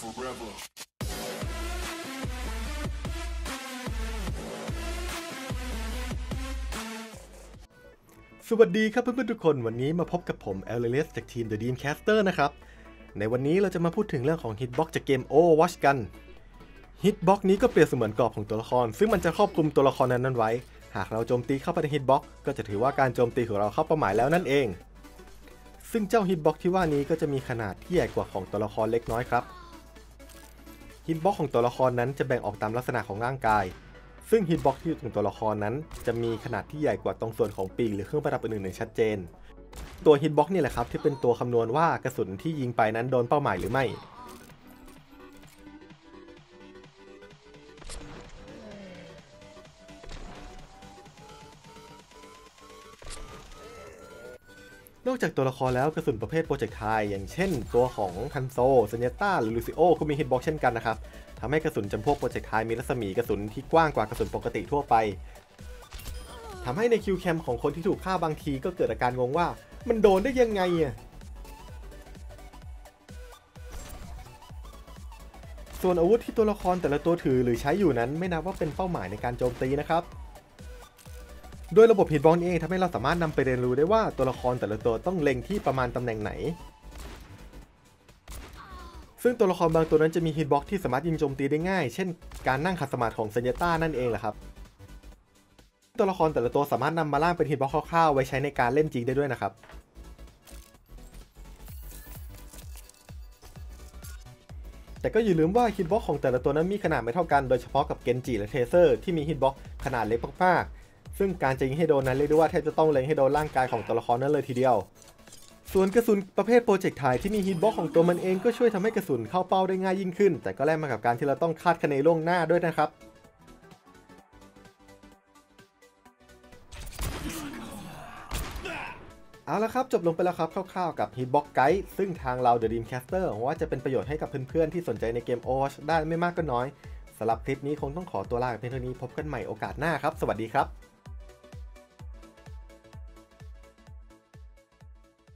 forever. สวัสดีครับเพื่อนๆทุกคนวันนี้มาพบกับผมเอลเลสจากทีม The Dreamcaster นะครับ ในวันนี้เราจะมาพูดถึงเรื่องของ Hitbox จากเกม Overwatch กัน Hitbox นี้ก็เปรียบเสมือนกรอบของตัวละคร ซึ่งมันจะครอบคลุมตัวละครนั้นๆไว้ หากเราโจมตีเข้าไปใน Hitbox ก็จะถือว่าการโจมตีของเราเข้าเป้าหมายแล้วนั่นเอง ซึ่งเจ้า Hitbox ที่ว่านี้ก็จะมีขนาดที่ใหญ่กว่าของตัวละครเล็กน้อยครับ ฮิตบ็อกของตัวละครนั้นจะแบ่งออกตามลักษณะของร่างกาย ซึ่งฮิตบ็อกที่อยู่ตรงตัวละครนั้น จะมีขนาดที่ใหญ่กว่าตรงส่วนของปีกหรือเครื่องประดับอื่นๆอย่างชัดเจน ตัวฮิตบ็อกนี่แหละครับที่เป็นตัวคำนวณว่ากระสุนที่ยิงไปนั้นโดนเป้าหมายหรือไม่ นอกจากตัวละครแล้วกระสุนประเภท projectile อย่างเช่น ตัวของ Hanzo Zenyatta หรือ Lucio ก็มี hitbox เช่นกันนะครับทำให้กระสุนจำพวก projectile มีรัศมีกระสุนที่กว้างกว่ากระสุนปกติทั่วไปทำให้ใน kill cam ของคนที่ถูกฆ่าบางทีก็เกิดอาการงงว่า มันโดนได้ยังไงอะส่วนอาวุธที่ตัวละครแต่ละตัวถือหรือใช้อยู่นั้นไม่นับว่าเป็นเป้าหมายในการโจมตีนะครับ โดยระบบ hitbox นี้เองทำให้เราสามารถนำไปเรียนรู้ได้ว่าตัวละครแต่ละตัวต้องเล็งที่ประมาณตำแหน่งไหน ซึ่งตัวละครบางตัวนั้นจะมี hitbox ที่สามารถยิงโจมตีได้ง่าย เช่น การนั่งขัดสมาธิของ Zenyatta นั่นเองแหละครับ ตัวละครแต่ละตัวสามารถนำมาร่างเป็น hitbox คร่าวๆไว้ใช้ในการเล่นจริงได้ด้วยนะครับแต่ก็อย่าลืมว่า hitbox ของแต่ละตัวนั้นมีขนาดไม่เท่ากัน โดยเฉพาะกับ Genji และ Tracer ที่มี hitboxขนาดเล็กมากๆ ซึ่งการจะยิงให้โดนนั้นเรียกได้ว่าแทบจะต้องเล็งให้โดนร่างกายของตัวละครนั้นเลยทีเดียว ส่วนกระสุนประเภทโปรเจกต์ไทยที่มีฮิตบ็อกของตัวมันเองก็ช่วยทำให้กระสุนเข้าเป้าได้ง่ายยิ่งขึ้น แต่ก็แลกมากับการที่เราต้องคาดคะเนล่วงหน้าด้วยนะครับเอาละครับ จบลงไปแล้วครับคร่าวๆกับ Hitbox Guide ซึ่งทางเรา The Dreamcaster หวังว่าจะเป็นประโยชน์ให้กับเพื่อนๆ ที่สนใจในเกม Overwatch ได้ไม่มากก็น้อยสำหรับคลิปนี้คงต้องขอตัวลาไปเพียงเท่านี้พบกันใหม่โอกาสหน้าครับ สวัสดีครับ